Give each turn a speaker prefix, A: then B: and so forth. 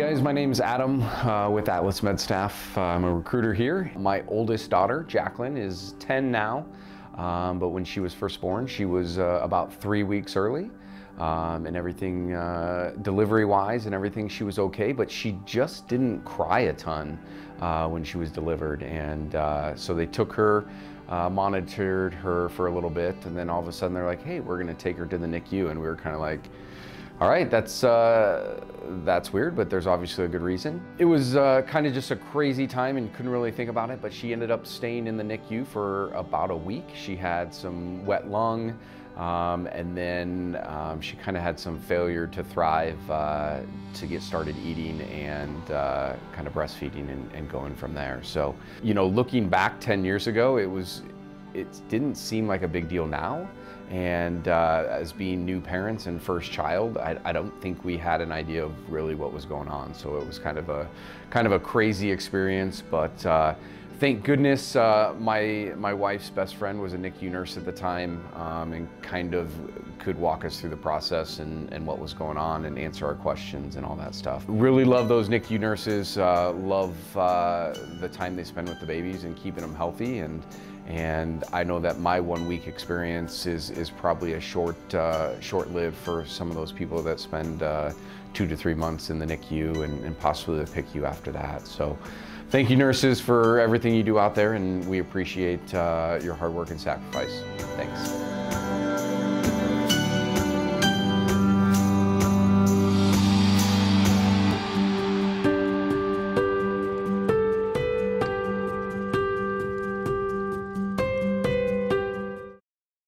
A: my name is Adam uh, with Atlas Med Staff. Uh, I'm a recruiter here. My oldest daughter, Jacqueline, is 10 now, um, but when she was first born, she was uh, about three weeks early. Um, and everything uh, delivery-wise and everything, she was okay, but she just didn't cry a ton uh, when she was delivered. And uh, so they took her, monitored her for a little bit, and then all of a sudden they're like, hey, we're gonna take her to the NICU. And we were kind of like, all right, that's, uh, that's weird, but there's obviously a good reason. It was uh, kind of just a crazy time and couldn't really think about it, but she ended up staying in the NICU for about a week. She had some wet lung, um, and then um, she kind of had some failure to thrive uh, to get started eating and uh, kind of breastfeeding and, and going from there. So, you know, looking back 10 years ago, it was, it didn't seem like a big deal now. And uh, as being new parents and first child, I, I, don't think we had an idea of really what was going on. So it was kind of a kind of a crazy experience. But uh, thank goodness uh, my my wife's best friend was a NICU nurse at the time um, and kind of could walk us through the process and, and what was going on and answer our questions and all that stuff. Really love those NICU nurses. Uh, love uh, the time they spend with the babies and keeping them healthy and and I know that my one week experience is, is probably a short, uh, short-lived for some of those people that spend uh, two to three months in the NICU and, and possibly the PICU after that. So thank you nurses for everything you do out there and we appreciate uh, your hard work and sacrifice. Thanks.